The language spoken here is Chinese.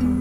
嗯